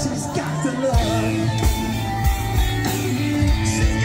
She's got the love.